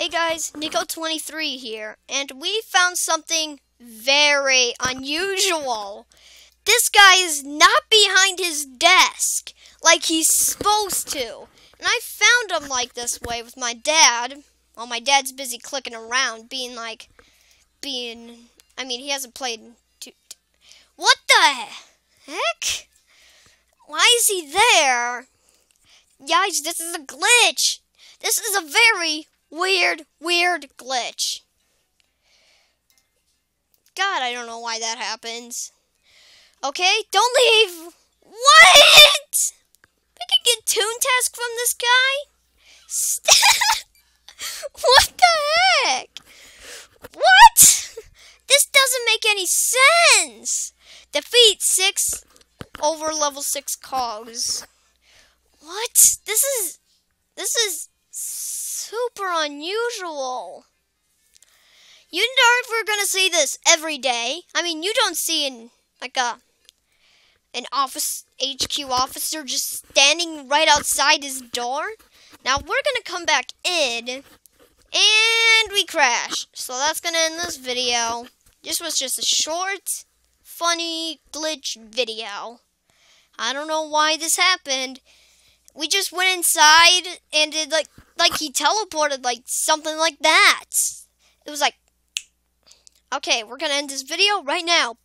Hey guys, Nico23 here, and we found something very unusual. This guy is not behind his desk like he's supposed to. And I found him like this way with my dad. While my dad's busy clicking around, being like, being, I mean, he hasn't played. What the heck? Why is he there? Guys, this is a glitch. This is a very Weird, weird glitch. God, I don't know why that happens. Okay, don't leave. What? We can get Toon Task from this guy? what the heck? What? This doesn't make any sense. Defeat six over level six cogs. What? This is this is super unusual. You know we're gonna see this every day. I mean, you don't see in like a an office HQ officer just standing right outside his door. Now we're gonna come back in, and we crash. So that's gonna end this video. This was just a short, funny glitch video. I don't know why this happened. We just went inside and did like like he teleported like something like that. It was like, okay, we're gonna end this video right now.